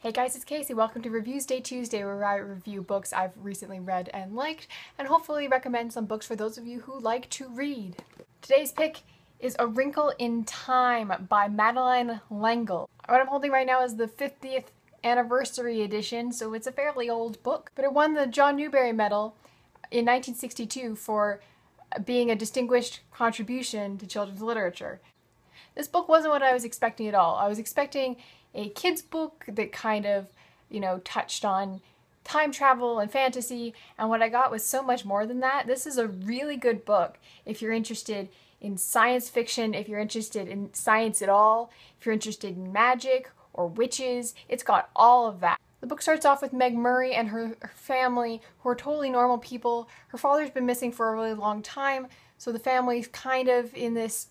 Hey guys, it's Casey. Welcome to Reviewsday Tuesday, where I review books I've recently read and liked, and hopefully recommend some books for those of you who like to read. Today's pick is A Wrinkle in Time by Madeleine L'Engle. What I'm holding right now is the 50th anniversary edition, so it's a fairly old book, but it won the John Newbery Medal in 1962 for being a distinguished contribution to children's literature. This book wasn't what I was expecting at all. I was expecting a kid's book that kind of, you know, touched on time travel and fantasy, and what I got was so much more than that. This is a really good book if you're interested in science fiction, if you're interested in science at all, if you're interested in magic or witches, it's got all of that. The book starts off with Meg Murray and her, her family, who are totally normal people. Her father's been missing for a really long time, so the family's kind of in this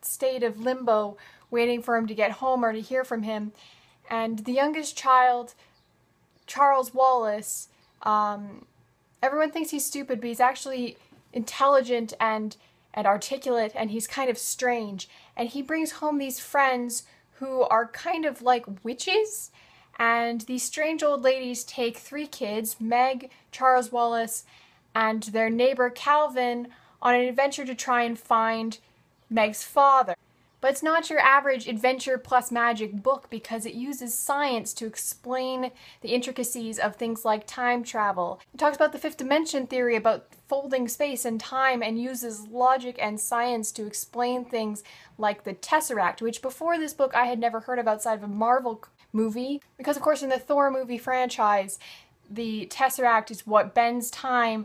state of limbo, waiting for him to get home or to hear from him. And the youngest child, Charles Wallace, um, everyone thinks he's stupid, but he's actually intelligent and and articulate, and he's kind of strange. And he brings home these friends who are kind of like witches. And these strange old ladies take three kids, Meg, Charles Wallace, and their neighbor Calvin, on an adventure to try and find Meg's father. But it's not your average adventure plus magic book because it uses science to explain the intricacies of things like time travel. It talks about the fifth dimension theory about folding space and time and uses logic and science to explain things like the Tesseract, which before this book I had never heard of outside of a Marvel movie. Because, of course, in the Thor movie franchise, the Tesseract is what bends time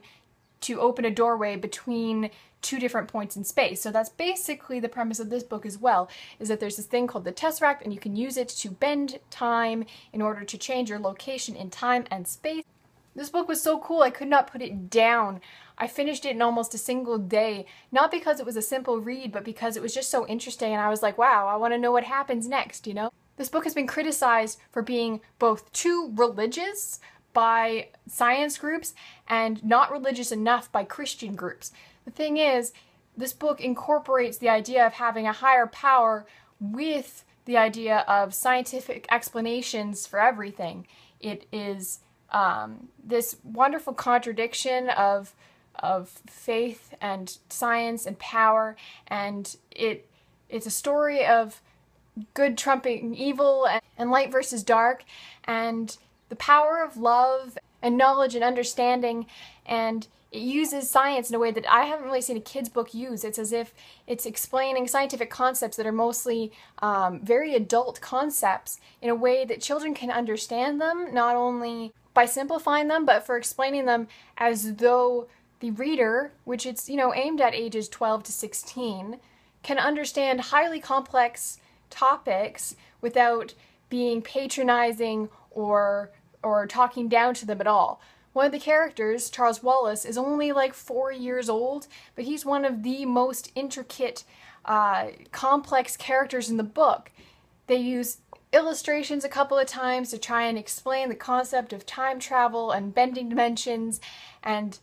to open a doorway between two different points in space. So that's basically the premise of this book as well, is that there's this thing called the Tesseract and you can use it to bend time in order to change your location in time and space. This book was so cool I could not put it down. I finished it in almost a single day, not because it was a simple read, but because it was just so interesting and I was like, wow, I want to know what happens next, you know? This book has been criticized for being both too religious by science groups and not religious enough by Christian groups. The thing is, this book incorporates the idea of having a higher power with the idea of scientific explanations for everything. It is um, this wonderful contradiction of of faith and science and power, and it it's a story of good trumping evil and, and light versus dark, and the power of love and knowledge and understanding and it uses science in a way that I haven't really seen a kid's book use. It's as if it's explaining scientific concepts that are mostly um, very adult concepts in a way that children can understand them, not only by simplifying them, but for explaining them as though the reader, which it's, you know, aimed at ages 12 to 16, can understand highly complex topics without being patronizing or or talking down to them at all. One of the characters, Charles Wallace, is only like four years old, but he's one of the most intricate, uh, complex characters in the book. They use illustrations a couple of times to try and explain the concept of time travel and bending dimensions, and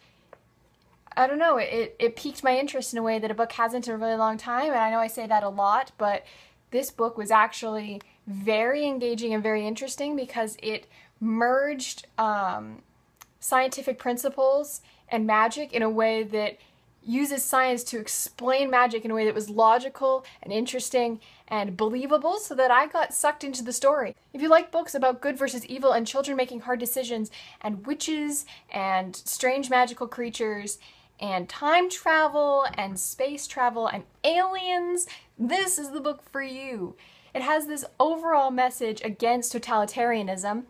I don't know, it, it piqued my interest in a way that a book hasn't in a really long time, and I know I say that a lot, but this book was actually very engaging and very interesting because it merged um, scientific principles and magic in a way that uses science to explain magic in a way that was logical and interesting and believable so that I got sucked into the story. If you like books about good versus evil and children making hard decisions and witches and strange magical creatures and time travel and space travel and aliens, this is the book for you. It has this overall message against totalitarianism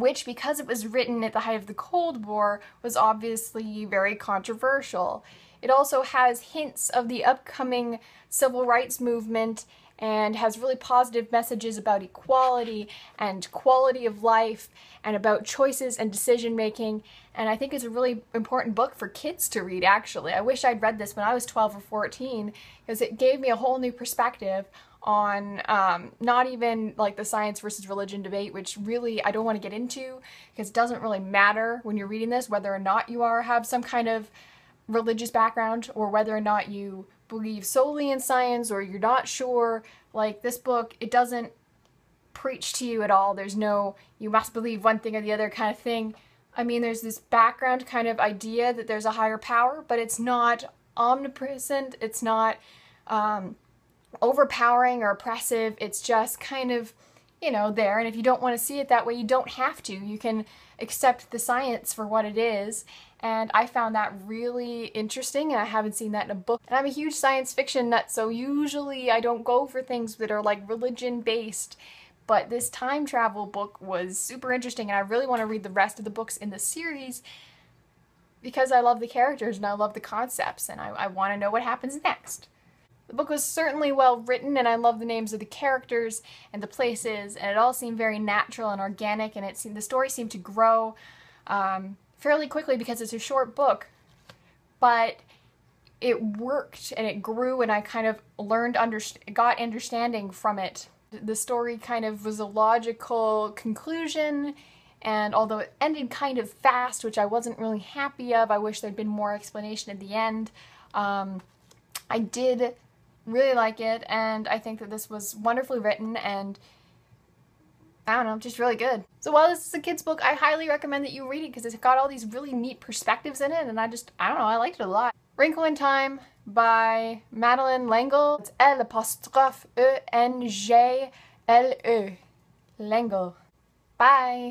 which, because it was written at the height of the Cold War, was obviously very controversial. It also has hints of the upcoming civil rights movement and has really positive messages about equality and quality of life and about choices and decision making. And I think it's a really important book for kids to read, actually. I wish I'd read this when I was 12 or 14 because it gave me a whole new perspective on um, not even like the science versus religion debate, which really I don't want to get into because it doesn't really matter when you're reading this whether or not you are have some kind of religious background or whether or not you believe solely in science or you're not sure. Like this book, it doesn't preach to you at all. There's no, you must believe one thing or the other kind of thing. I mean, there's this background kind of idea that there's a higher power, but it's not omnipresent. It's not um, overpowering or oppressive. It's just kind of, you know, there. And if you don't want to see it that way, you don't have to. You can accept the science for what it is. And I found that really interesting, and I haven't seen that in a book. And I'm a huge science fiction nut, so usually I don't go for things that are like religion based. But this time travel book was super interesting, and I really want to read the rest of the books in the series because I love the characters and I love the concepts, and I, I want to know what happens next. The book was certainly well written, and I love the names of the characters and the places, and it all seemed very natural and organic, and it seemed the story seemed to grow um, fairly quickly because it's a short book, but it worked and it grew, and I kind of learned under got understanding from it the story kind of was a logical conclusion, and although it ended kind of fast, which I wasn't really happy of, I wish there'd been more explanation at the end. Um, I did really like it, and I think that this was wonderfully written and I don't know, just really good. So while this is a kid's book, I highly recommend that you read it because it's got all these really neat perspectives in it, and I just, I don't know, I liked it a lot. Wrinkle in Time by Madeleine L'Engle. It's L apostrophe E N G L E. L'Engle. Bye.